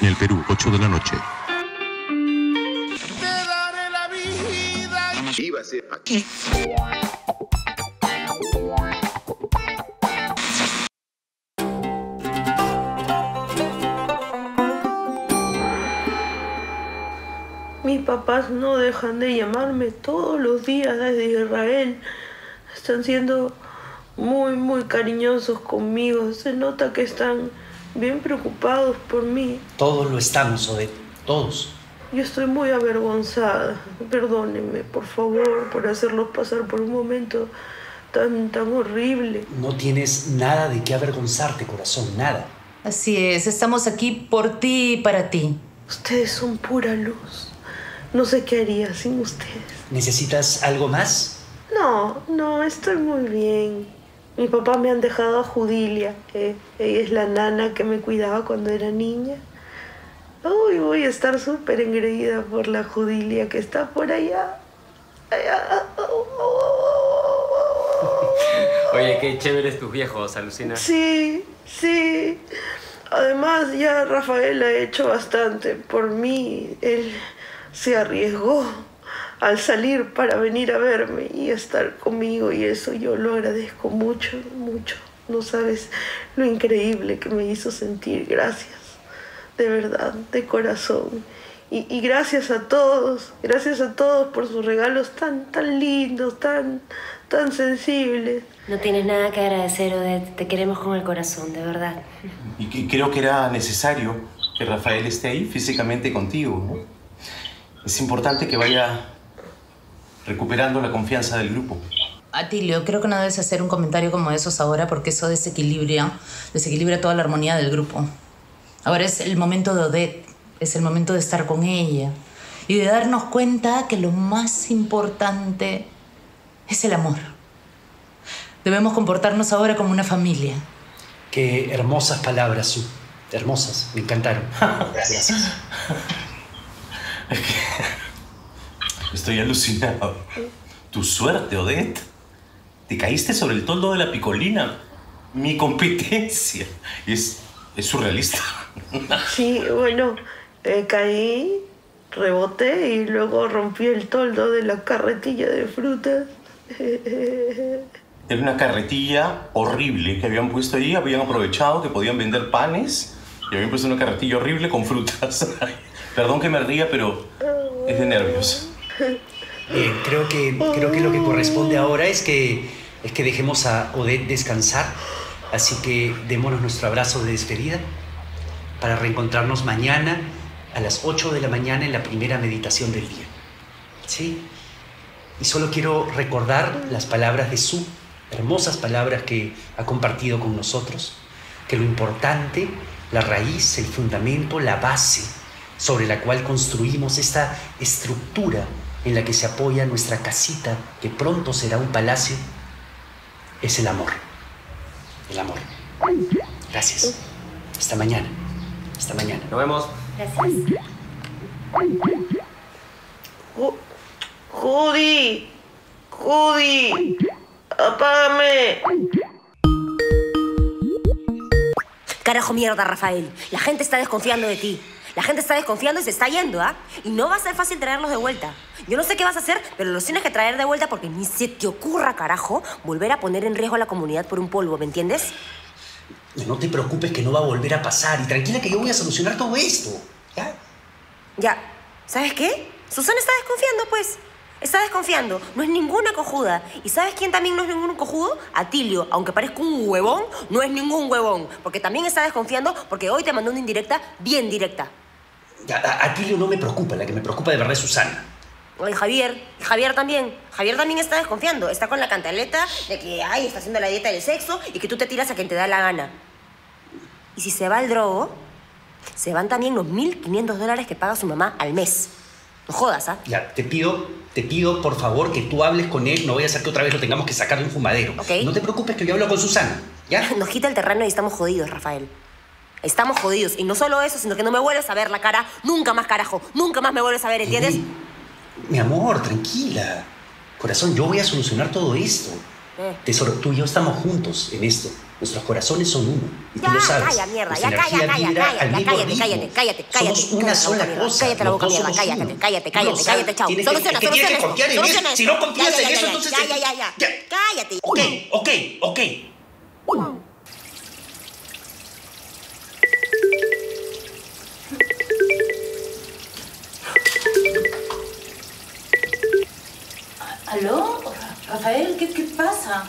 En el Perú, 8 de la noche. Te daré la vida. Iba a ser aquí. Mis papás no dejan de llamarme todos los días desde Israel. Están siendo muy, muy cariñosos conmigo. Se nota que están bien preocupados por mí. Todos lo estamos, Odette. Todos. Yo estoy muy avergonzada. Perdónenme, por favor, por hacerlos pasar por un momento tan, tan horrible. No tienes nada de qué avergonzarte, corazón. Nada. Así es, estamos aquí por ti y para ti. Ustedes son pura luz. No sé qué haría sin ustedes. ¿Necesitas algo más? No, no, estoy muy bien. Mi papá me han dejado a Judilia. eh, ella es la nana que me cuidaba cuando era niña. Uy, voy a estar súper engreída por la Judilia que está por allá. Allá. Oye, qué chéveres tus viejos, alucina. Sí, sí. Además, ya Rafael ha hecho bastante por mí. Él se arriesgó al salir para venir a verme y estar conmigo y eso yo lo agradezco mucho, mucho. No sabes lo increíble que me hizo sentir. Gracias, de verdad, de corazón. Y, y gracias a todos, gracias a todos por sus regalos tan, tan lindos, tan, tan sensibles. No tienes nada que agradecer, Odette. Te queremos con el corazón, de verdad. Y que- creo que era necesario que Rafael esté ahí físicamente contigo, ¿no? Es importante que vaya recuperando la confianza del grupo. Atilio, creo que no debes hacer un comentario como esos ahora porque eso desequilibra, desequilibra toda la armonía del grupo. Ahora es el momento de Odette, es el momento de estar con ella y de darnos cuenta que lo más importante es el amor. Debemos comportarnos ahora como una familia. Qué hermosas palabras, Su. Hermosas, me encantaron. Gracias. Estoy alucinado. Tu suerte, Odette. Te caíste sobre el toldo de la picolina. Mi competencia. Es, es surrealista. Sí, bueno, eh, caí, reboté y luego rompí el toldo de la carretilla de frutas. Era una carretilla horrible que habían puesto ahí. Habían aprovechado que podían vender panes y habían puesto una carretilla horrible con frutas. Perdón que me ría, pero es de nervios. Bien, creo que, creo que lo que corresponde ahora es que, es que dejemos a Odette descansar. Así que démonos nuestro abrazo de despedida para reencontrarnos mañana a las 8 de la mañana en la primera meditación del día. ¿Sí? Y solo quiero recordar las palabras de Su, hermosas palabras que ha compartido con nosotros, que lo importante, la raíz, el fundamento, la base sobre la cual construimos esta estructura en la que se apoya nuestra casita, que pronto será un palacio, es el amor. El amor. Gracias. Hasta mañana. Hasta mañana. Nos vemos. Gracias. Ju- Judy, Judy, apágame. Carajo mierda, Rafael. La gente está desconfiando de ti. La gente está desconfiando y se está yendo, ¿ah? Y no va a ser fácil traerlos de vuelta. Yo no sé qué vas a hacer, pero los tienes que traer de vuelta porque ni se te ocurra, carajo, volver a poner en riesgo a la comunidad por un polvo, ¿me entiendes? No te preocupes que no va a volver a pasar y tranquila que yo voy a solucionar todo esto. ¿Ya? Ya, ¿sabes qué? Susana está desconfiando, pues. Está desconfiando. No es ninguna cojuda. ¿Y sabes quién también no es ningún cojudo? Atilio. Aunque parezca un huevón, no es ningún huevón. Porque también está desconfiando porque hoy te mandó una indirecta bien directa. A, a- a Tilio no me preocupa, la que me preocupa de verdad es Susana. Y Javier, Javier también. Javier también está desconfiando. Está con la cantaleta de que, ay, está haciendo la dieta del sexo y que tú te tiras a quien te da la gana. Y si se va el drogo, se van también los 1.500 dólares que paga su mamá al mes. No jodas, ¿ah? Ya, te pido, te pido por favor que tú hables con él, no voy a hacer que otra vez lo tengamos que sacar de un fumadero. Ok. No te preocupes que yo hablo con Susana, ¿ya? Nos quita el terreno y estamos jodidos, Rafael. Estamos jodidos. Y no solo eso, sino que no me vuelves a ver la cara nunca más, carajo. Nunca más me vuelves a ver, ¿entiendes? Mi amor, tranquila. Corazón, yo voy a solucionar todo esto. Eh. Tesoro, tú y yo estamos juntos en esto. Nuestros corazones son uno. Y tú Ya, lo sabes. calla, mierda, ya calla, calla, calla, cállate, ritmo. cállate, cállate, cállate. Somos una sola cosa. Cállate la boca, mierda, cállate, cállate, Tú cállate, cállate, chao. Soluciona, soluciona confiar en esto, eso. soluciona Si no confías en eso, entonces... Ya, ya, ya, ya. Cállate. Ok, ok, ok. Pasa?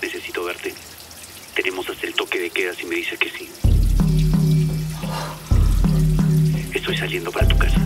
Necesito verte. Tenemos hasta el toque de queda si me dices que sí. Estoy saliendo para tu casa.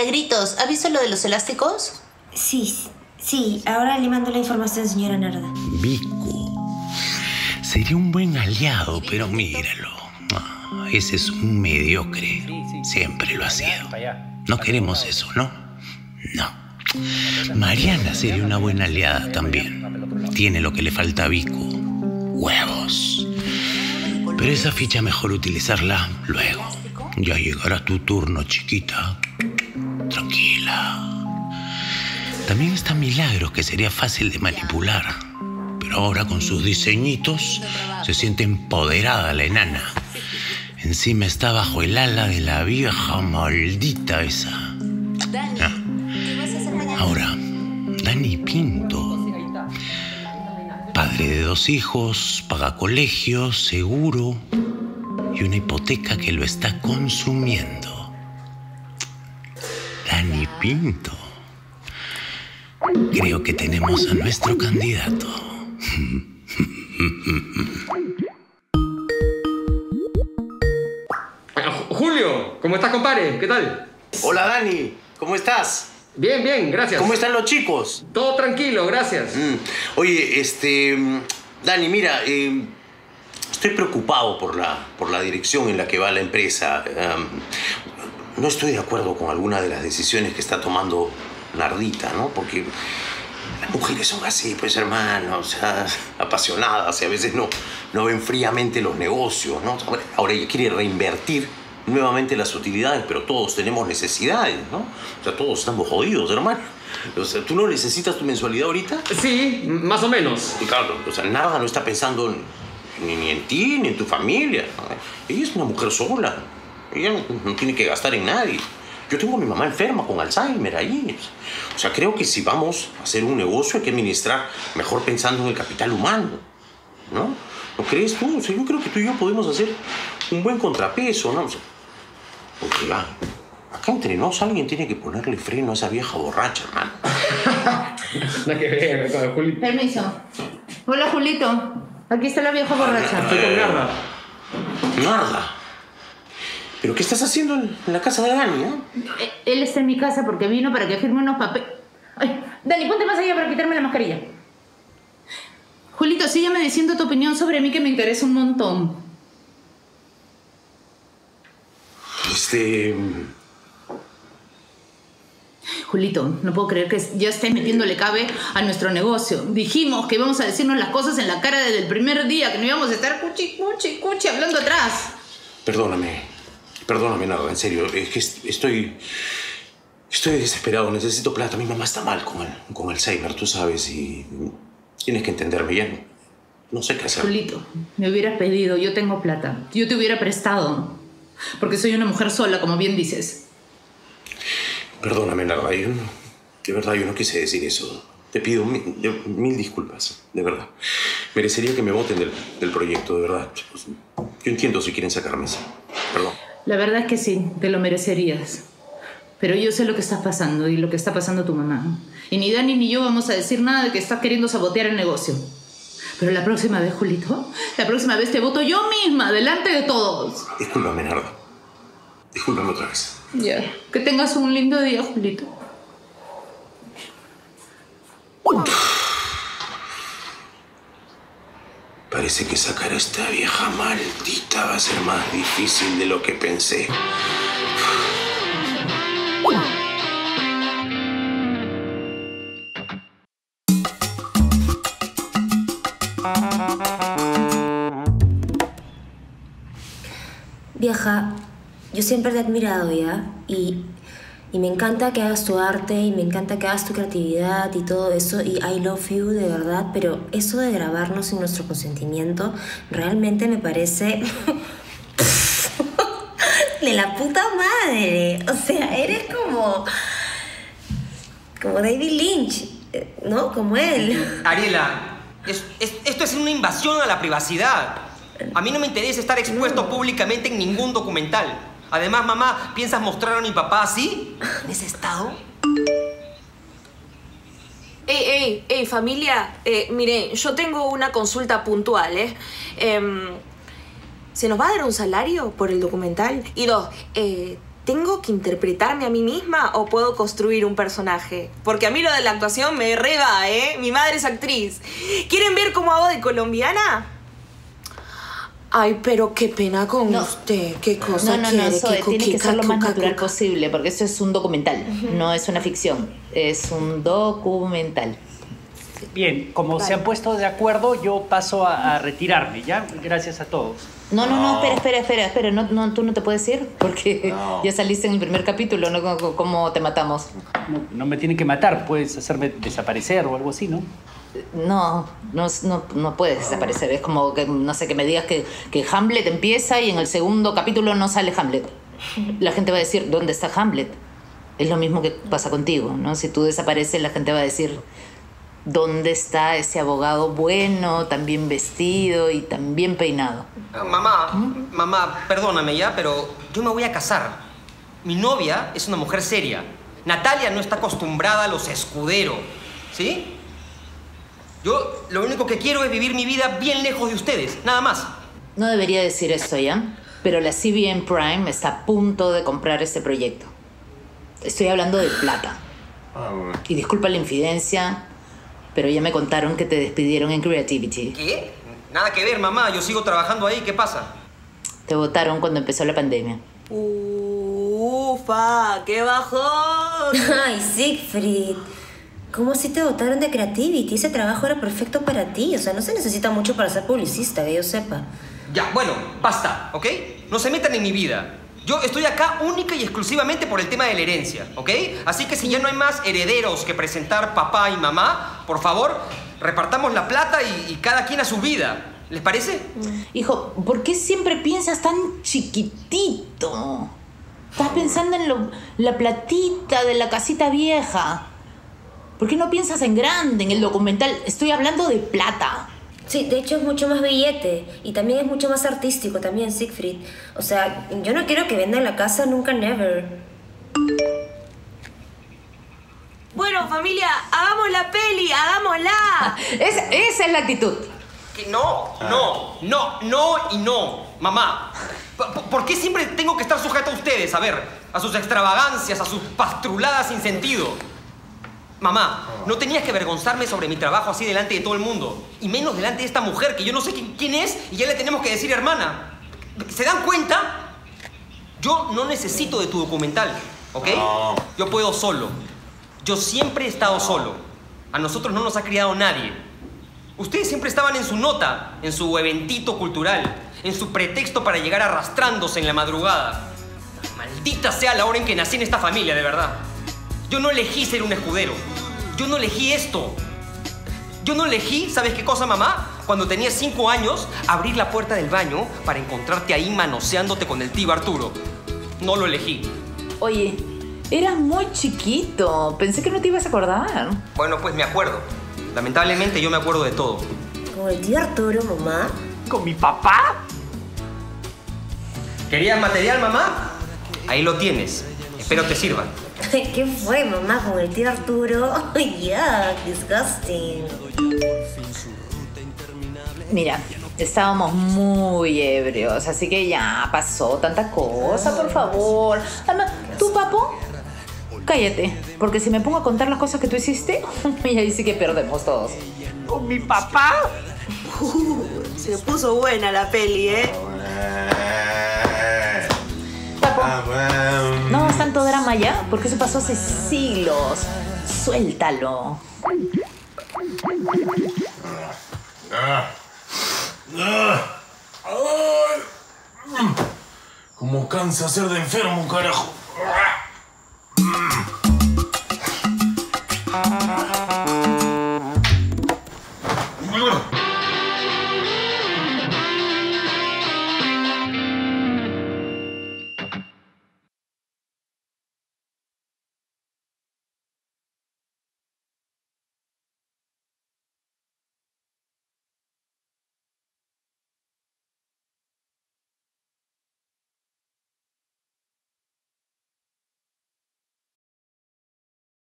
Milagritos, ¿has visto lo de los elásticos? Sí, sí. Ahora le mando la información, señora Narda. Vico. Sería un buen aliado, pero míralo. Ah, ese es un mediocre. Siempre lo ha sido. No queremos eso, ¿no? No. Mariana sería una buena aliada también. Tiene lo que le falta a Vico. Huevos. Pero esa ficha mejor utilizarla luego. Ya llegará tu turno, chiquita. Tranquila. También está Milagros, que sería fácil de manipular. Pero ahora con sus diseñitos se siente empoderada la enana. Encima está bajo el ala de la vieja maldita esa. Ah. Ahora, Dani Pinto. Padre de dos hijos, paga colegio, seguro y una hipoteca que lo está consumiendo. Pinto. Creo que tenemos a nuestro candidato. Julio, ¿cómo estás, compadre? ¿Qué tal? Hola Dani, ¿cómo estás? Bien, bien, gracias. ¿Cómo están los chicos? Todo tranquilo, gracias. Mm, Oye, este. mm, Dani, mira, eh, estoy preocupado por la, por la dirección en la que va la empresa. Em, no estoy de acuerdo con alguna de las decisiones que está tomando Nardita, ¿no? Porque las mujeres son así, pues hermano, o sea, apasionadas y a veces no, no ven fríamente los negocios, ¿no? Ahora- ella quiere reinvertir nuevamente las utilidades, pero todos tenemos necesidades, ¿no? O sea, todos estamos jodidos, hermano. O sea, ¿tú no necesitas tu mensualidad ahorita? Sí, más o menos. Y claro, o sea, Narda no está pensando en- ni, ni en ti, ni en tu familia. Ella es una mujer sola. Ella no, no tiene que gastar en nadie. Yo tengo a mi mamá enferma con Alzheimer ahí. O sea, creo que si vamos a hacer un negocio hay que administrar mejor pensando en el capital humano. ¿No? ¿No crees tú? O sea, yo creo que tú y yo podemos hacer un buen contrapeso, ¿no? O sea, porque ya, acá entre nos alguien tiene que ponerle freno a esa vieja borracha, hermano. Nada que ver con el Julio. Permiso. Hola, Julito. Aquí está la vieja borracha. Estoy con Narda. Narda. ¿Pero qué estás haciendo en la casa de Dani, eh? Eh, Él está en mi casa porque vino para que firme unos papeles. Ay, Dani, ponte más allá para quitarme la mascarilla. Julito, sígueme diciendo tu opinión sobre mí que me interesa un montón. Este. Julito, no puedo creer que ya estés metiéndole cabe a nuestro negocio. Dijimos que íbamos a decirnos las cosas en la cara desde el primer día, que no íbamos a estar cuchi, cuchi, cuchi hablando atrás. Perdóname. Perdóname, Narda, en serio. Es que est- estoy. Estoy desesperado. Necesito plata. Mi mamá está mal con el, con Alzheimer, tú sabes, y. Tienes que entenderme ya. No, no sé qué hacer. Julito, me hubieras pedido, yo tengo plata. Yo te hubiera prestado. Porque soy una mujer sola, como bien dices. Perdóname, Narda. Yo no- de verdad, yo no quise decir eso. Te pido mil, yo- mil disculpas, de verdad. Merecería que me voten del, del proyecto, de verdad. Yo entiendo si quieren sacarme. Perdón. La verdad es que sí, te lo merecerías. Pero yo sé lo que está pasando y lo que está pasando a tu mamá. Y ni Dani ni yo vamos a decir nada de que estás queriendo sabotear el negocio. Pero la próxima vez, Julito, la próxima vez te voto yo misma, delante de todos. Discúlpame, Nardo. Discúlpame otra vez. Ya. Que tengas un lindo día, Julito. Parece que sacar a esta vieja maldita va a ser más difícil de lo que pensé. Vieja, yo siempre te he admirado ya y, y me encanta que hagas tu arte y me encanta que hagas tu creatividad y todo eso y I love you de verdad, pero eso de grabarnos sin nuestro consentimiento realmente me parece de la puta madre. O sea, eres como como David Lynch, ¿no? Como él. Ariela, es- es- esto es una invasión a la privacidad. A mí no me interesa estar expuesto públicamente en ningún documental. Además, mamá, ¿piensas mostrar a mi papá así? ¿En ese estado? Ey, ey, ey, familia, eh, miren, yo tengo una consulta puntual, ¿eh? Em, ¿Se nos va a dar un salario por el documental? Y dos, eh, ¿tengo que interpretarme a mí misma o puedo construir un personaje? Porque a mí lo de la actuación me reba, ¿eh? Mi madre es actriz. ¿Quieren ver cómo hago de colombiana? Ay, pero qué pena con usted. ¿Qué cosa No, no, quiere? no, Zoe, ¿Qué tiene que cuquica, ser lo más cuca, natural cuca? posible, porque eso es un documental, no es una ficción, es un documental. Bien, como Vale. se han puesto de acuerdo, yo paso a, a retirarme, ¿ya? Gracias a todos. No, no, no, espera, espera, espera, espera, no, no, tú no te puedes ir porque ya saliste en el primer capítulo, ¿no? ¿Cómo, cómo te matamos? No, no me tienen que matar, puedes hacerme desaparecer o algo así, ¿no? No, no, no, no puedes desaparecer, es como que, no sé, que me digas que, que Hamlet empieza y en el segundo capítulo no sale Hamlet. La gente va a decir, ¿dónde está Hamlet? Es lo mismo que pasa contigo, ¿no? Si tú desapareces, la gente va a decir, ¿dónde está ese abogado bueno, tan bien vestido y tan bien peinado? Ah, Mamá, mamá, perdóname ya, pero yo me voy a casar. Mi novia es una mujer seria. Natalia no está acostumbrada a los escuderos, ¿sí? Yo lo único que quiero es vivir mi vida bien lejos de ustedes, nada más. No debería decir esto ya, pero la CBN Prime está a punto de comprar este proyecto. Estoy hablando de plata. Y disculpa la infidencia, pero ya me contaron que te despidieron en Creativity. ¿Qué? Nada que ver, mamá, yo sigo trabajando ahí, ¿qué pasa? Te votaron cuando empezó la pandemia. Ufa, qué bajón. Ay, Siegfried. ¿Cómo si te votaron de Creativity? Ese trabajo era perfecto para ti. O sea, no se necesita mucho para ser publicista, que yo sepa. Ya, bueno, basta, ¿ok? No se metan en mi vida. Yo estoy acá única y exclusivamente por el tema de la herencia, ¿ok? Así que si ya no hay más herederos que presentar papá y mamá, por favor, repartamos la plata y, y cada quien a su vida. ¿Les parece? Hijo, ¿por qué siempre piensas tan chiquitito? Estás pensando en lo- la platita de la casita vieja. ¿Por qué no piensas en grande, en el documental? Estoy hablando de plata. Sí, de hecho es mucho más billete y también es mucho más artístico también, Siegfried. O sea, yo no quiero que vendan la casa nunca, never. Bueno, familia, hagamos la peli, hagámosla. Esa, esa es la actitud. Que no, no, no, no y no. Mamá, ¿por, por qué siempre tengo que estar sujeto a ustedes? A ver, a sus extravagancias, a sus pastruladas sin sentido. Mamá, no tenías que avergonzarme sobre mi trabajo así delante de todo el mundo. Y menos delante de esta mujer que yo no sé quién, quién es y ya le tenemos que decir hermana. ¿Se dan cuenta? Yo no necesito de tu documental, ¿ok? Yo puedo solo. Yo siempre he estado solo. A nosotros no nos ha criado nadie. Ustedes siempre estaban en su nota, en su eventito cultural, en su pretexto para llegar arrastrándose en la madrugada. Maldita sea la hora en que nací en esta familia, de verdad. Yo no elegí ser un escudero. Yo no elegí esto. Yo no elegí, ¿sabes qué cosa, mamá? Cuando tenía cinco años, abrir la puerta del baño para encontrarte ahí manoseándote con el tío Arturo. No lo elegí. Oye, eras muy chiquito. Pensé que no te ibas a acordar. Bueno, pues me acuerdo. Lamentablemente yo me acuerdo de todo. Con el tío Arturo, mamá. ¿Con mi papá? ¿Querías material, mamá? Ahí lo tienes. Espero te sirva. ¿Qué fue, mamá, con el tío Arturo? Yuck, disgusting. Mira, estábamos muy ebrios, así que ya pasó tanta cosa, por favor. Además, tú, papo, cállate, porque si me pongo a contar las cosas que tú hiciste, y ahí sí que perdemos todos. ¿Con mi papá? Uh, se puso buena la peli, ¿eh? Ah, no, es tanto drama ya, porque eso pasó hace siglos. Suéltalo. Ah. Ah. Mm. Como cansa ser de enfermo, carajo. Mm.